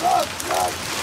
Голод!